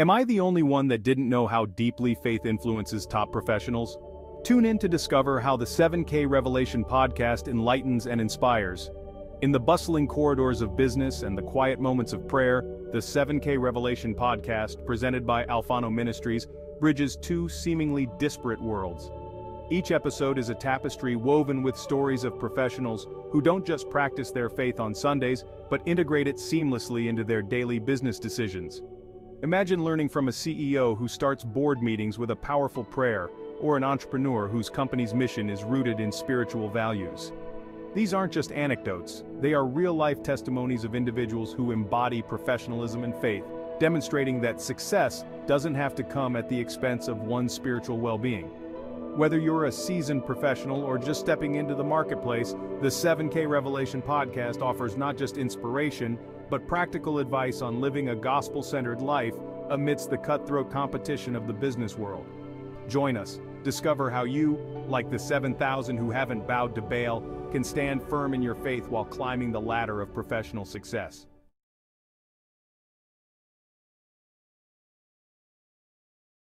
Am I the only one that didn't know how deeply faith influences top professionals? Tune in to discover how the 7K Revelation podcast enlightens and inspires. In the bustling corridors of business and the quiet moments of prayer, the 7K Revelation podcast, presented by Alfano Ministries, bridges two seemingly disparate worlds. Each episode is a tapestry woven with stories of professionals who don't just practice their faith on Sundays, but integrate it seamlessly into their daily business decisions. Imagine learning from a CEO who starts board meetings with a powerful prayer, or an entrepreneur whose company's mission is rooted in spiritual values. These aren't just anecdotes, they are real-life testimonies of individuals who embody professionalism and faith, demonstrating that success doesn't have to come at the expense of one's spiritual well-being. Whether you're a seasoned professional or just stepping into the marketplace, the 7K Revelation podcast offers not just inspiration, but practical advice on living a gospel-centered life amidst the cutthroat competition of the business world. Join us, discover how you, like the 7,000 who haven't bowed to Baal, can stand firm in your faith while climbing the ladder of professional success.